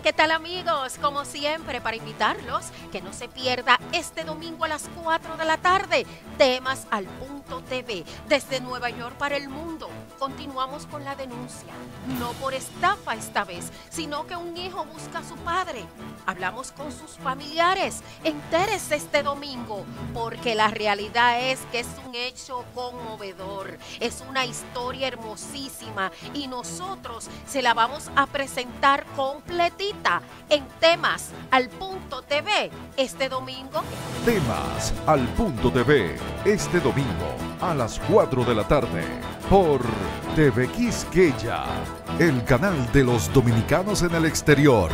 ¿qué tal amigos? Como siempre, para invitarlos que no se pierda este domingo a las 4 de la tarde, temas al punto TV, desde Nueva York para el mundo. Continuamos con la denuncia, no por estafa esta vez, sino que un hijo busca a su padre. Hablamos con sus familiares. Entérese este domingo, porque la realidad es que es un hecho conmovedor, es una historia hermosísima y nosotros se la vamos a presentar completita en temas al punto TV este domingo. Temas al punto TV este domingo a las 4 de la tarde por TV Quisqueya, el canal de los dominicanos en el exterior.